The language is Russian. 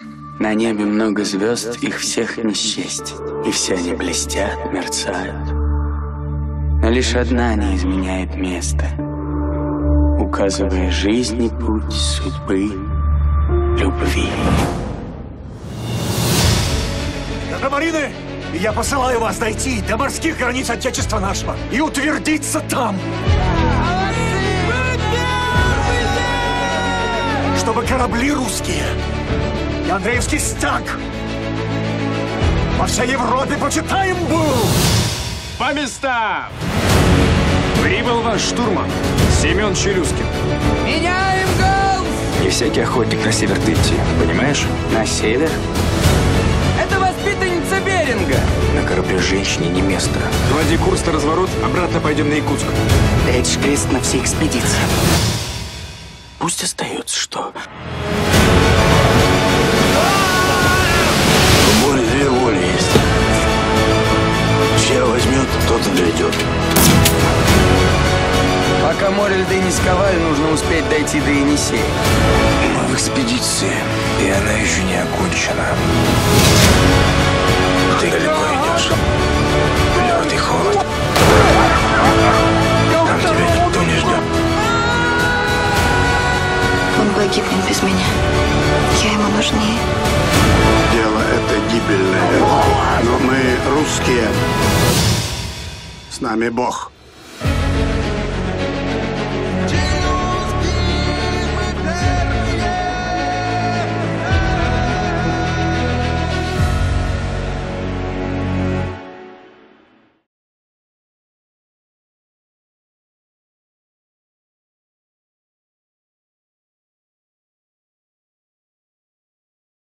На небе много звезд, их всех не счесть, и все они блестят, мерцают. Но лишь одна не изменяет место, указывая жизни путь судьбы, любви. Громарины, я посылаю вас дойти до морских границ Отечества нашего и утвердиться там. Чтобы корабли русские Андреевский стяг во всей Европе почитаем был. По местам! Прибыл ваш штурман Семен Челюскин. Меняем гол! Не всякий охотник на север-то идти, понимаешь? На север? Это воспитанница Беринга. На корабле женщине не место. Клади курс на разворот, обратно пойдем на Якутск. Ж крест на всей экспедиции. Пусть остается, что... море льды не сковали, нужно успеть дойти до Енисея. Мы в экспедиции, и она еще не окончена. Ты далеко идешь. Лед и холод. Там тебя никто не ждет. Он погибнет без меня. Я ему нужнее. Дело это гибельное. Но мы русские. С нами Бог.